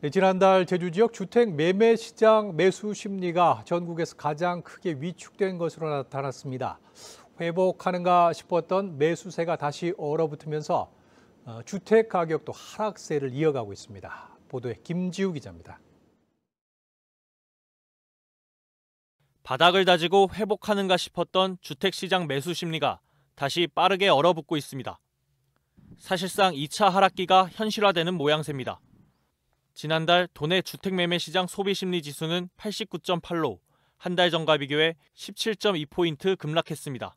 네, 지난달 제주 지역 주택 매매 시장 매수 심리가 전국에서 가장 크게 위축된 것으로 나타났습니다. 회복하는가 싶었던 매수세가 다시 얼어붙으면서 어, 주택 가격도 하락세를 이어가고 있습니다. 보도에 김지우 기자입니다. 바닥을 다지고 회복하는가 싶었던 주택 시장 매수 심리가 다시 빠르게 얼어붙고 있습니다. 사실상 2차 하락기가 현실화되는 모양새입니다. 지난달 도내 주택매매시장 소비심리지수는 89.8로 한 달 전과 비교해 17.2포인트 급락했습니다.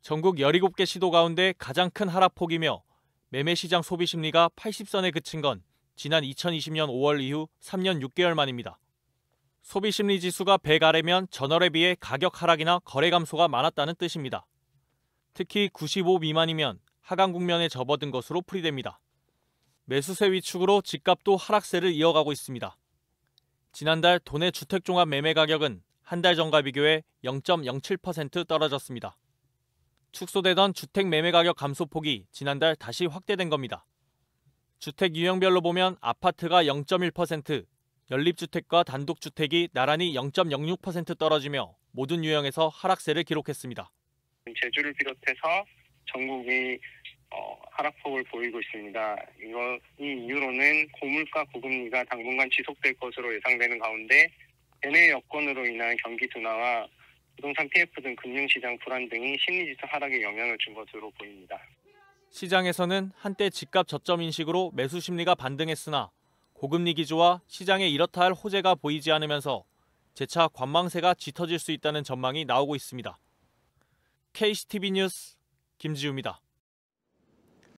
전국 17개 시도 가운데 가장 큰 하락폭이며 매매시장 소비심리가 80선에 그친 건 지난 2020년 5월 이후 3년 6개월 만입니다. 소비심리 지수가 100 아래면 전월에 비해 가격 하락이나 거래 감소가 많았다는 뜻입니다. 특히 95 미만이면 하강 국면에 접어든 것으로 풀이됩니다. 매수세 위축으로 집값도 하락세를 이어가고 있습니다. 지난달 도내 주택종합 매매 가격은 한 달 전과 비교해 0.07% 떨어졌습니다. 축소되던 주택 매매 가격 감소폭이 지난달 다시 확대된 겁니다. 주택 유형별로 보면 아파트가 0.1%, 연립주택과 단독주택이 나란히 0.06% 떨어지며 모든 유형에서 하락세를 기록했습니다. 제주를 비롯해서 전국이 어, 하락폭을 보이고 있습니다. 이거 이 이유로는 고물가 고금리가 당분간 지속될 것으로 예상되는 가운데 대내 여건으로 인한 경기 둔화와 부동산 PF 등 금융시장 불안 등이 심리지수 하락에 영향을 준 것으로 보입니다. 시장에서는 한때 집값 저점 인식으로 매수 심리가 반등했으나 고금리 기조와 시장에 이렇다 할 호재가 보이지 않으면서 재차 관망세가 짙어질 수 있다는 전망이 나오고 있습니다. KCTV 뉴스 김지우입니다.